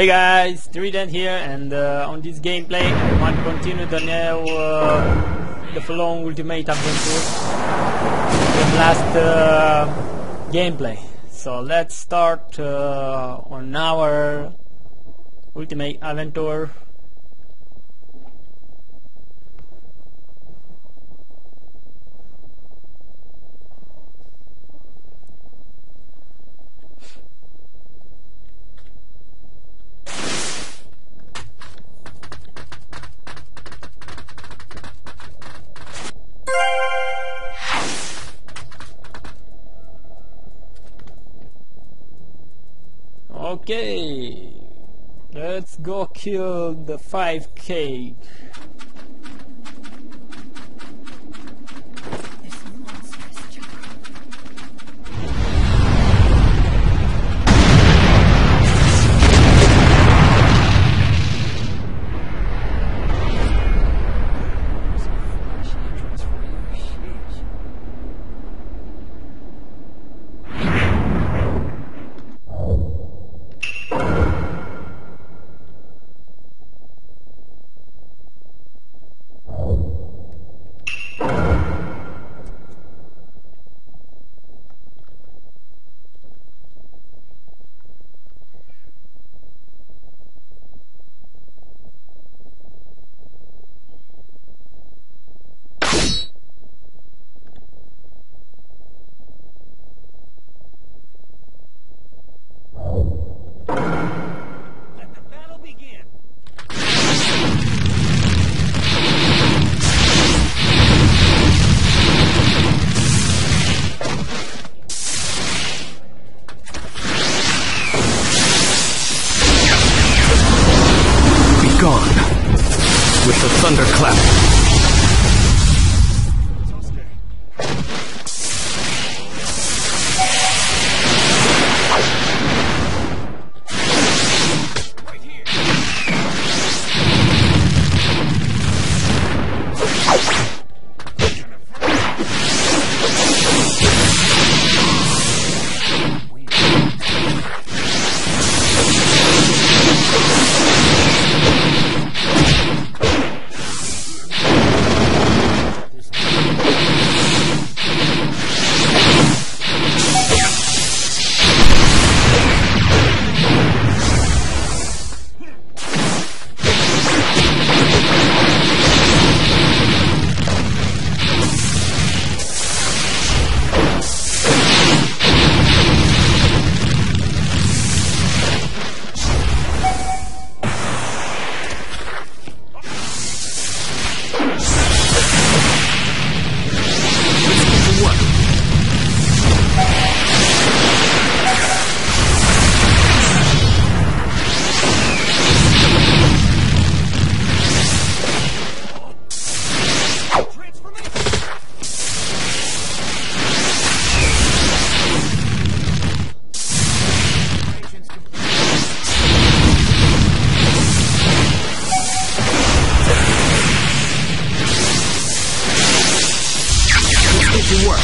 Hey guys, Trydent here, and uh, on this gameplay I want to continue the new uh, the Flown Ultimate Adventure the last uh, gameplay. So let's start uh, on our Ultimate Adventure. Okay, let's go kill the 5k. Gone with the thunderclap. To work.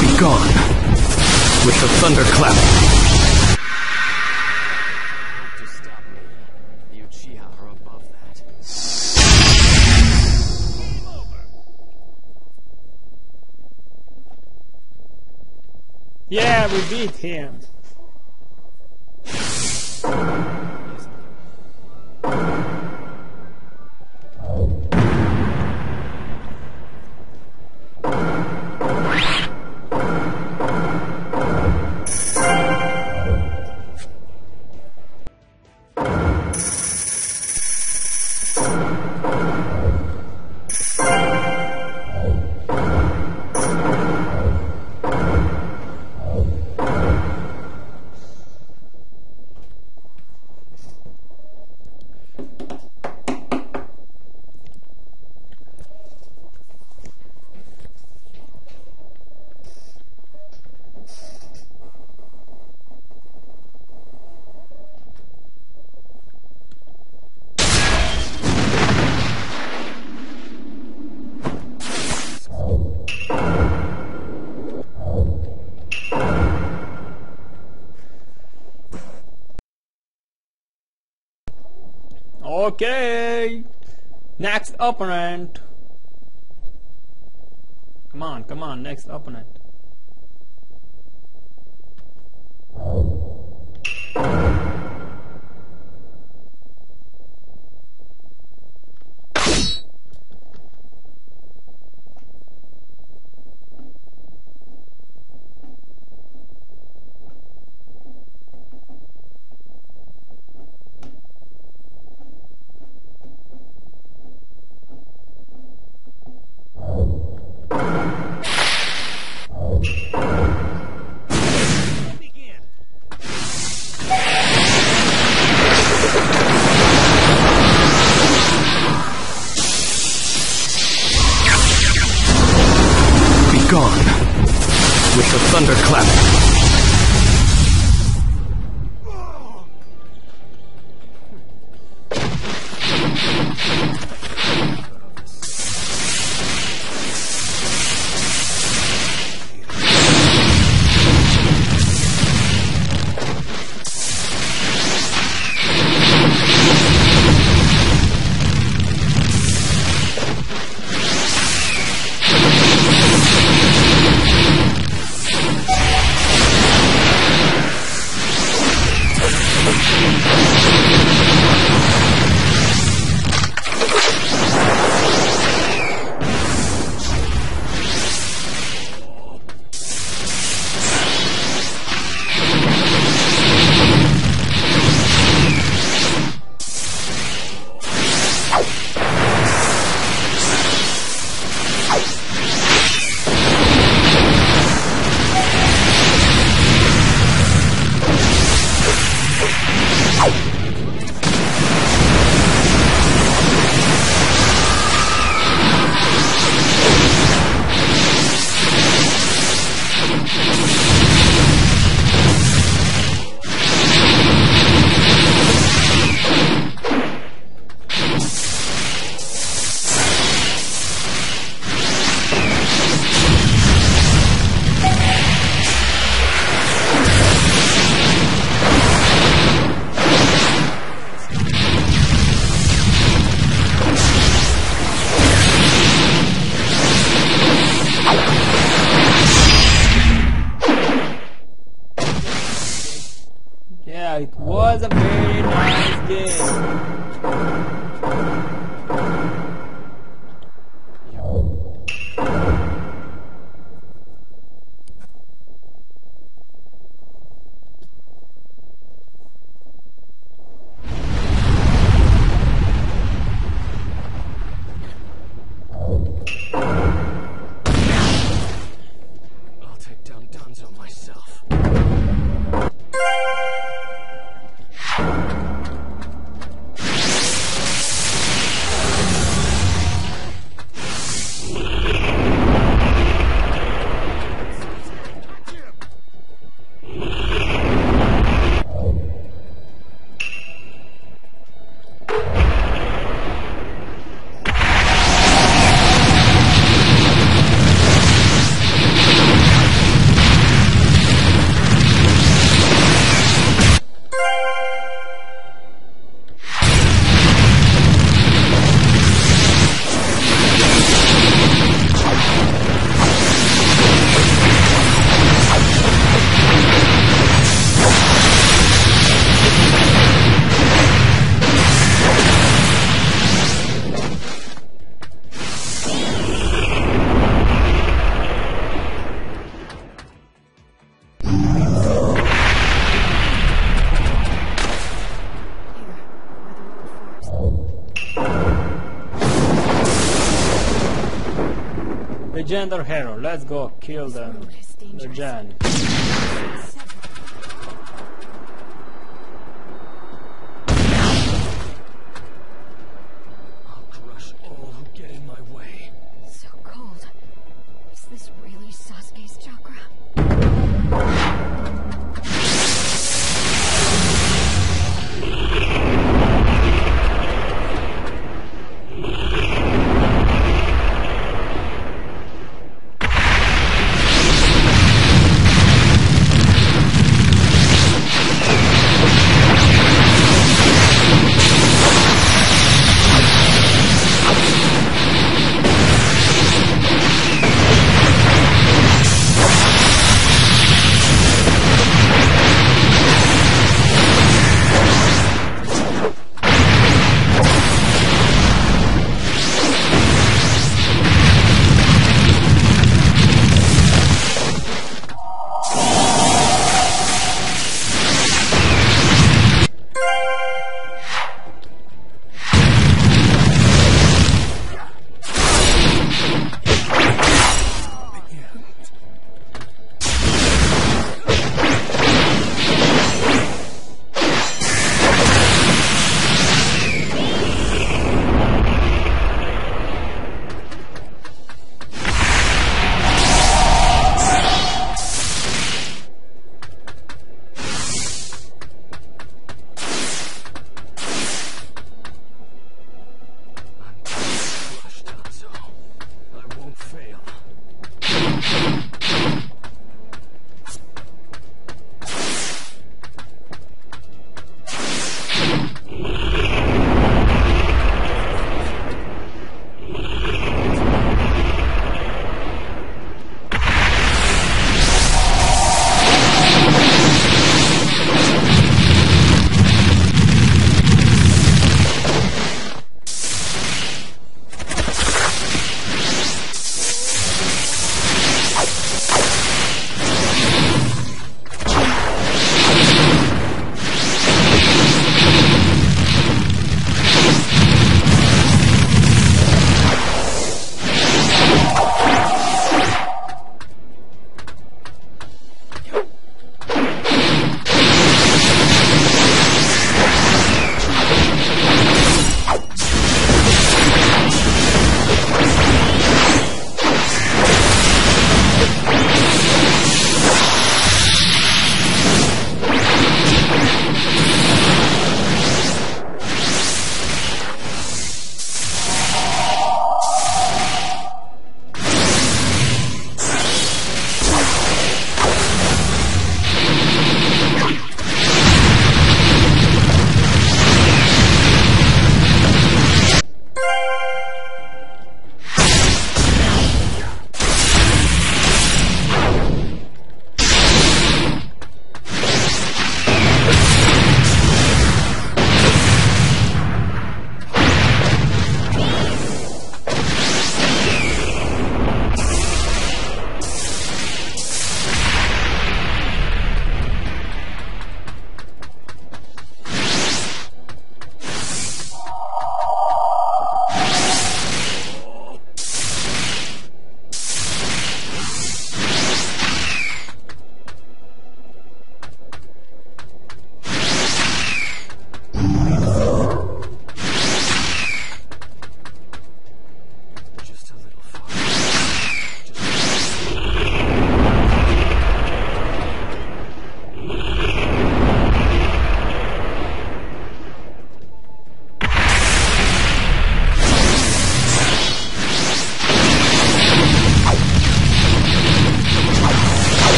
Be gone with the thunderclap. Yeah, we beat him. Okay. Next opponent. Come on, come on, next opponent. Yeah, it was a very nice game. Legend or hero? Let's go kill them. road is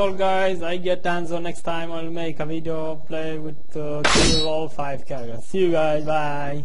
all guys, I get Hanzo next time I'll make a video play with uh, kill all 5 characters. See you guys, bye!